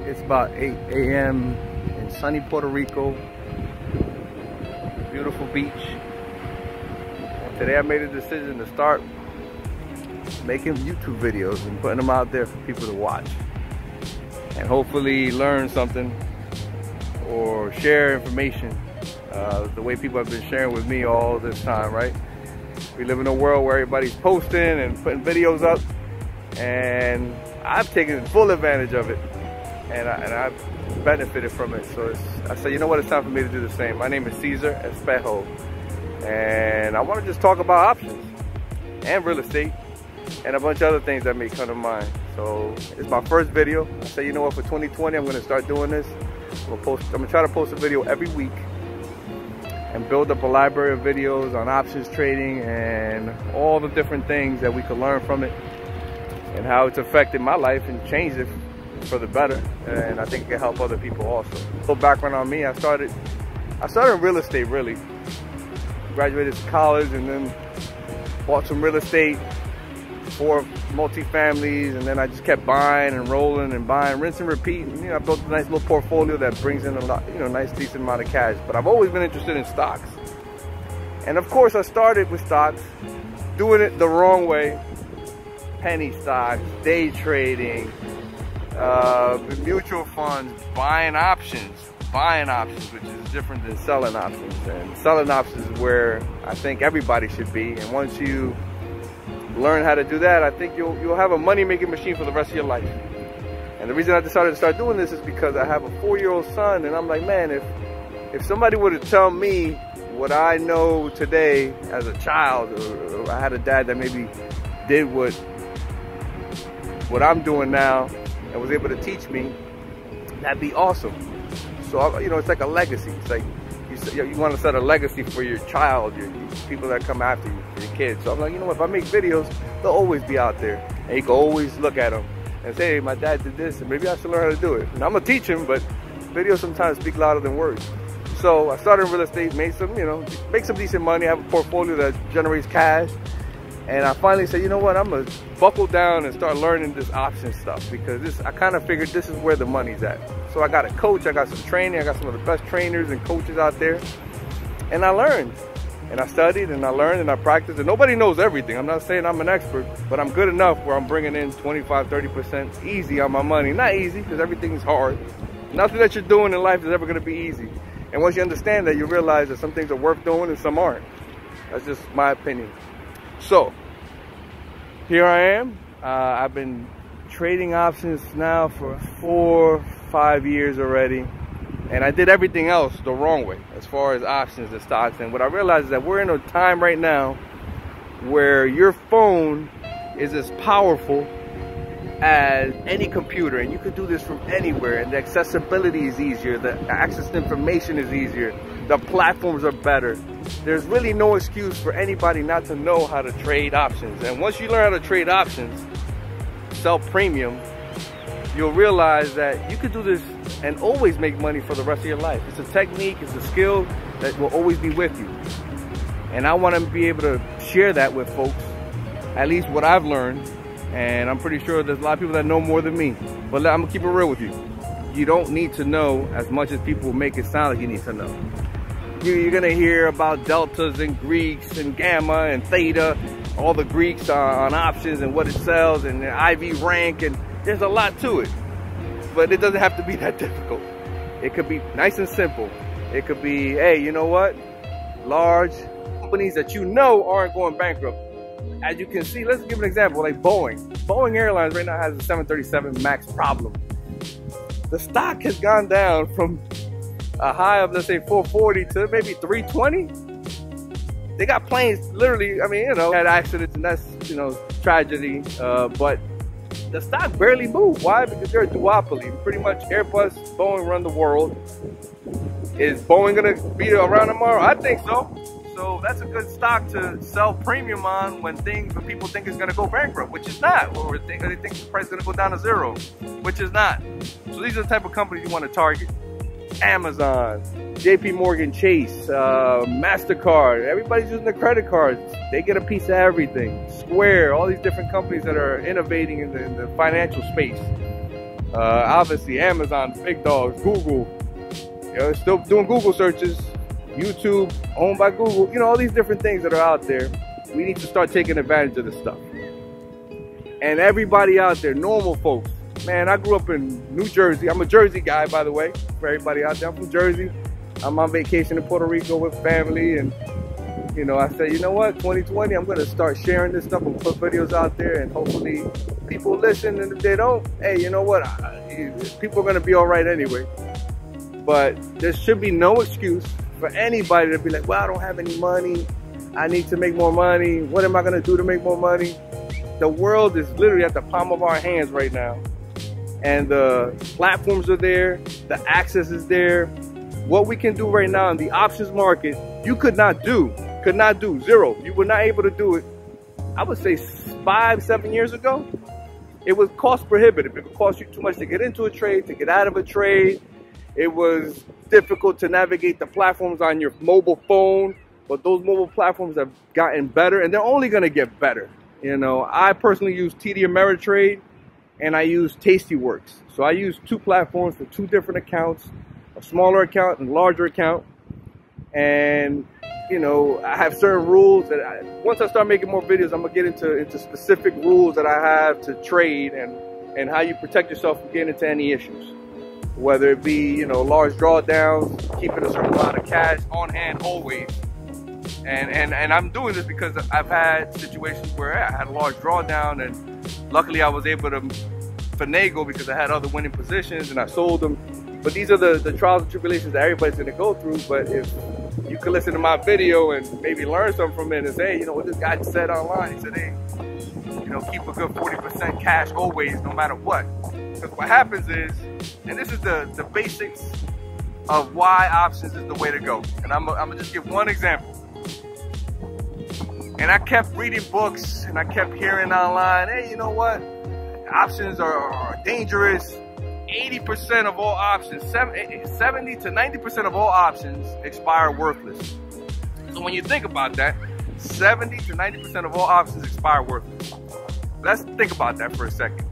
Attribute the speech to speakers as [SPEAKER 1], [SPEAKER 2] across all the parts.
[SPEAKER 1] It's about 8 a.m. in sunny Puerto Rico. Beautiful beach. Today I made a decision to start making YouTube videos and putting them out there for people to watch. And hopefully learn something or share information uh, the way people have been sharing with me all this time, right? We live in a world where everybody's posting and putting videos up and I've taken full advantage of it and, I, and I've benefited from it. So I said, you know what, it's time for me to do the same. My name is Cesar Espejo and I want to just talk about options and real estate and a bunch of other things that may come to mind. So it's my first video. I said, you know what, for 2020, I'm gonna start doing this. I'm gonna, post, I'm gonna try to post a video every week and build up a library of videos on options trading and all the different things that we could learn from it and how it's affected my life and changed it for the better. And I think it can help other people also. Little background on me, I started, I started in real estate really. Graduated college and then bought some real estate for multi-families and then I just kept buying and rolling and buying, rinse and repeat. And, you know, I built a nice little portfolio that brings in a lot, you know, nice decent amount of cash. But I've always been interested in stocks. And of course I started with stocks, doing it the wrong way, penny stocks, day trading, uh, mutual funds, buying options, buying options, which is different than selling options. And selling options is where I think everybody should be. And once you learn how to do that, I think you'll, you'll have a money-making machine for the rest of your life. And the reason I decided to start doing this is because I have a four-year-old son, and I'm like, man, if if somebody were to tell me what I know today as a child, or, or I had a dad that maybe did what what I'm doing now and was able to teach me, that'd be awesome. So, you know, it's like a legacy. It's like you, you want to set a legacy for your child, your, people that come after you, your kids. So I'm like, you know what, if I make videos, they'll always be out there. And you can always look at them and say, hey, my dad did this, and maybe I should learn how to do it. And I'm going to teach him, but videos sometimes speak louder than words. So I started in real estate, made some, you know, make some decent money, have a portfolio that generates cash, and I finally said, you know what, I'm gonna buckle down and start learning this option stuff because this, I kind of figured this is where the money's at. So I got a coach, I got some training, I got some of the best trainers and coaches out there. And I learned and I studied and I learned and I practiced and nobody knows everything. I'm not saying I'm an expert, but I'm good enough where I'm bringing in 25, 30% easy on my money. Not easy because everything's hard. Nothing that you're doing in life is ever gonna be easy. And once you understand that, you realize that some things are worth doing and some aren't. That's just my opinion. So, here I am. Uh, I've been trading options now for four, five years already. And I did everything else the wrong way as far as options and stocks. And what I realized is that we're in a time right now where your phone is as powerful as any computer and you can do this from anywhere and the accessibility is easier the access to information is easier the platforms are better there's really no excuse for anybody not to know how to trade options and once you learn how to trade options sell premium you'll realize that you could do this and always make money for the rest of your life it's a technique it's a skill that will always be with you and i want to be able to share that with folks at least what i've learned and I'm pretty sure there's a lot of people that know more than me. But I'm gonna keep it real with you. You don't need to know as much as people make it sound like you need to know. You're gonna hear about deltas and Greeks and gamma and theta, all the Greeks on options and what it sells and the IV rank and there's a lot to it. But it doesn't have to be that difficult. It could be nice and simple. It could be, hey, you know what? Large companies that you know aren't going bankrupt as you can see, let's give an example, like Boeing. Boeing Airlines right now has a 737 MAX problem. The stock has gone down from a high of, let's say, 440 to maybe 320. They got planes literally, I mean, you know, had accidents and that's, you know, tragedy. Uh, but the stock barely moved. Why? Because they're a duopoly. Pretty much Airbus, Boeing run the world. Is Boeing gonna be around tomorrow? I think so. So that's a good stock to sell premium on when things, when people think it's gonna go bankrupt, which is not, or they think, they think the price is gonna go down to zero, which is not. So these are the type of companies you wanna target. Amazon, JP Morgan Chase, uh, MasterCard, everybody's using the credit cards. They get a piece of everything. Square, all these different companies that are innovating in the, in the financial space. Uh, obviously, Amazon, big dogs, Google, you know, still doing Google searches, YouTube, owned by Google, you know, all these different things that are out there. We need to start taking advantage of this stuff. And everybody out there, normal folks, man, I grew up in New Jersey. I'm a Jersey guy, by the way, for everybody out there. I'm from Jersey. I'm on vacation in Puerto Rico with family and you know, I said, you know what, 2020, I'm going to start sharing this stuff and put videos out there and hopefully people listen. And if they don't, hey, you know what, people are going to be all right anyway. But there should be no excuse for anybody to be like, well, I don't have any money. I need to make more money. What am I going to do to make more money? The world is literally at the palm of our hands right now. And the platforms are there. The access is there. What we can do right now in the options market, you could not do could not do, zero. You were not able to do it, I would say five, seven years ago. It was cost prohibitive. It would cost you too much to get into a trade, to get out of a trade. It was difficult to navigate the platforms on your mobile phone, but those mobile platforms have gotten better and they're only gonna get better. You know, I personally use TD Ameritrade and I use Tastyworks. So I use two platforms for two different accounts, a smaller account and larger account. And you know, I have certain rules that I, once I start making more videos, I'm gonna get into into specific rules that I have to trade and and how you protect yourself from getting into any issues. Whether it be, you know, large drawdowns, keeping a certain amount of cash on hand always. And and and I'm doing this because I've had situations where I had a large drawdown and luckily I was able to finagle because I had other winning positions and I sold them. But these are the, the trials and tribulations that everybody's gonna go through. But if you can listen to my video and maybe learn something from it and say, hey, you know what this guy said online. He said, hey, you know, keep a good 40% cash always, no matter what. Because what happens is, and this is the, the basics of why options is the way to go. And I'm, I'm gonna just give one example. And I kept reading books and I kept hearing online, hey, you know what? Options are, are dangerous 80% of all options, 70 eh, to 90% of all options expire worthless. So when you think about that, 70 to 90% of all options expire worthless. Let's think about that for a second.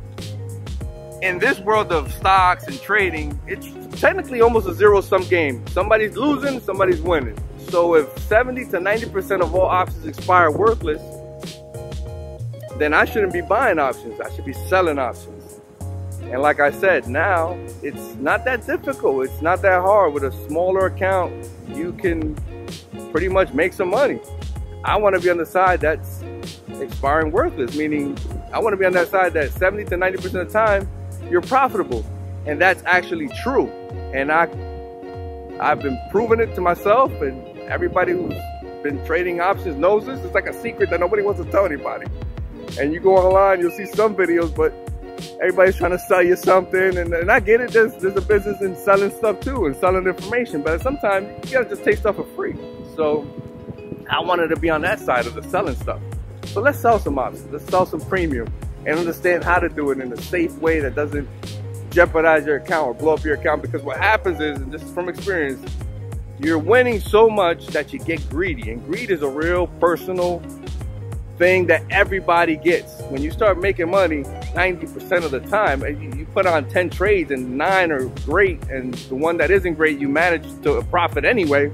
[SPEAKER 1] In this world of stocks and trading, it's technically almost a zero-sum game. Somebody's losing, somebody's winning. So if 70 to 90% of all options expire worthless, then I shouldn't be buying options. I should be selling options. And like I said, now it's not that difficult. It's not that hard. With a smaller account, you can pretty much make some money. I want to be on the side that's expiring worthless, meaning I want to be on that side that 70 to 90% of the time you're profitable. And that's actually true. And I, I've been proving it to myself and everybody who's been trading options knows this. It's like a secret that nobody wants to tell anybody. And you go online, you'll see some videos, but everybody's trying to sell you something. And, and I get it. There's, there's a business in selling stuff too and selling information. But sometimes you gotta just take stuff for free. So I wanted to be on that side of the selling stuff. So let's sell some options. Let's sell some premium and understand how to do it in a safe way that doesn't jeopardize your account or blow up your account. Because what happens is and this is from experience you're winning so much that you get greedy and greed is a real personal thing that everybody gets. When you start making money 90% of the time, eh, you put on 10 trades and nine are great and the one that isn't great, you manage to profit anyway.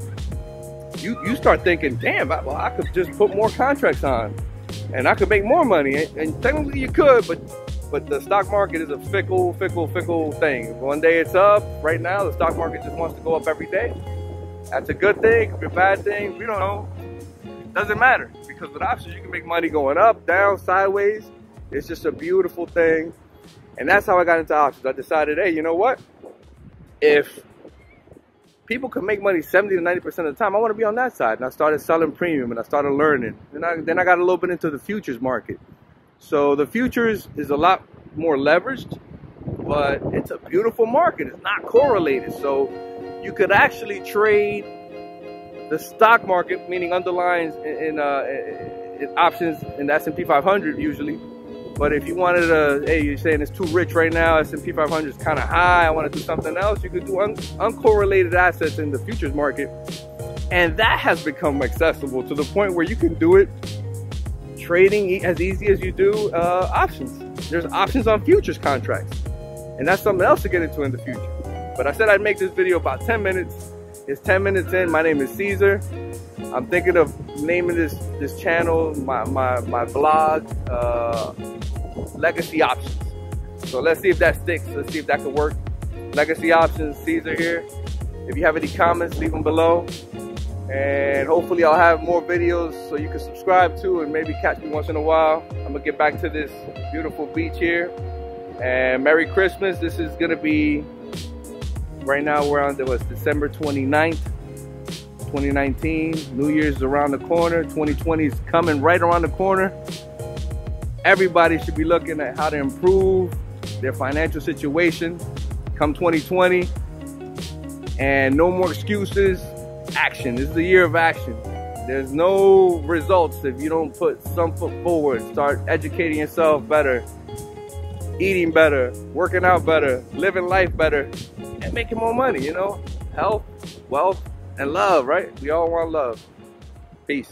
[SPEAKER 1] You, you start thinking, damn, well, I could just put more contracts on and I could make more money. And technically you could, but but the stock market is a fickle, fickle, fickle thing. One day it's up. Right now, the stock market just wants to go up every day. That's a good thing, could be a bad thing. We don't know. It Doesn't matter because with options, you can make money going up, down, sideways. It's just a beautiful thing. And that's how I got into options. I decided, hey, you know what? If people can make money 70 to 90% of the time, I want to be on that side. And I started selling premium and I started learning. And I, then I got a little bit into the futures market. So the futures is a lot more leveraged, but it's a beautiful market. It's not correlated. So you could actually trade the stock market, meaning underlines in, uh, in options in the S&P 500 usually. But if you wanted to, hey, you're saying it's too rich right now, S&P 500 is kind of high, I want to do something else, you could do un uncorrelated assets in the futures market. And that has become accessible to the point where you can do it trading as easy as you do uh, options. There's options on futures contracts. And that's something else to get into in the future. But I said I'd make this video about 10 minutes. It's 10 minutes in. My name is Caesar. I'm thinking of naming this this channel, my, my, my blog, uh, Legacy Options. So let's see if that sticks. Let's see if that could work. Legacy Options, Caesar here. If you have any comments, leave them below. And hopefully I'll have more videos so you can subscribe to and maybe catch me once in a while. I'm gonna get back to this beautiful beach here. And Merry Christmas. This is gonna be, right now we're on, it was December 29th, 2019. New Year's around the corner. 2020 is coming right around the corner. Everybody should be looking at how to improve their financial situation come 2020. And no more excuses action. This is the year of action. There's no results if you don't put some foot forward. Start educating yourself better, eating better, working out better, living life better, and making more money, you know? Health, wealth, and love, right? We all want love. Peace.